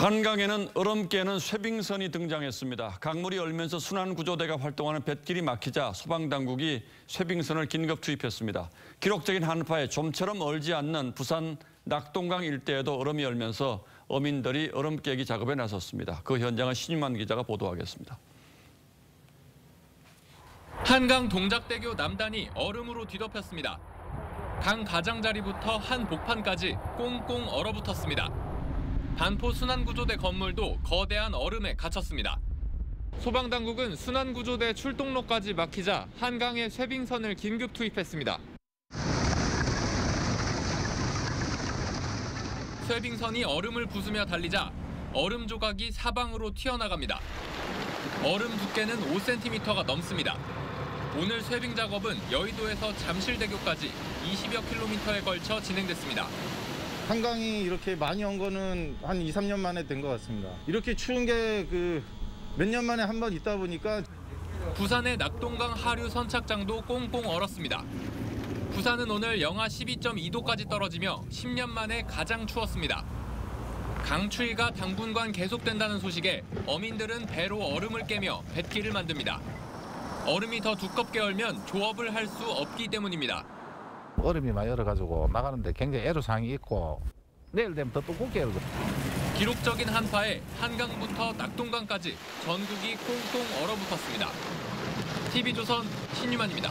한강에는 얼음 깨는 쇠빙선이 등장했습니다. 강물이 얼면서 순환구조대가 활동하는 뱃길이 막히자 소방당국이 쇠빙선을 긴급 투입했습니다. 기록적인 한파에 좀처럼 얼지 않는 부산 낙동강 일대에도 얼음이 얼면서 어민들이 얼음 깨기 작업에 나섰습니다. 그 현장은 신유만 기자가 보도하겠습니다. 한강 동작대교 남단이 얼음으로 뒤덮였습니다. 강 가장자리부터 한 복판까지 꽁꽁 얼어붙었습니다. 반포 순환구조대 건물도 거대한 얼음에 갇혔습니다. 소방당국은 순환구조대 출동로까지 막히자 한강에 쇠빙선을 긴급 투입했습니다. 쇠빙선이 얼음을 부수며 달리자 얼음 조각이 사방으로 튀어나갑니다. 얼음 두께는 5cm가 넘습니다. 오늘 쇠빙 작업은 여의도에서 잠실대교까지 20여 킬로미터에 걸쳐 진행됐습니다. 한강이 이렇게 많이 온 거는 한 2, 3년 만에 된 것 같습니다. 이렇게 추운 게 그 몇 년 만에 한 번 있다 보니까 부산의 낙동강 하류 선착장도 꽁꽁 얼었습니다. 부산은 오늘 영하 12.2도까지 떨어지며 10년 만에 가장 추웠습니다. 강추위가 당분간 계속된다는 소식에 어민들은 배로 얼음을 깨며 뱃길을 만듭니다. 얼음이 더 두껍게 얼면 조업을 할 수 없기 때문입니다. 얼음이 많이 얼어가지고 나가는데 굉장히 애로사항이 있고 내일 되면 더 두껍게 얼어. 기록적인 한파에 한강부터 낙동강까지 전국이 꽁꽁 얼어붙었습니다. TV조선 신유만입니다.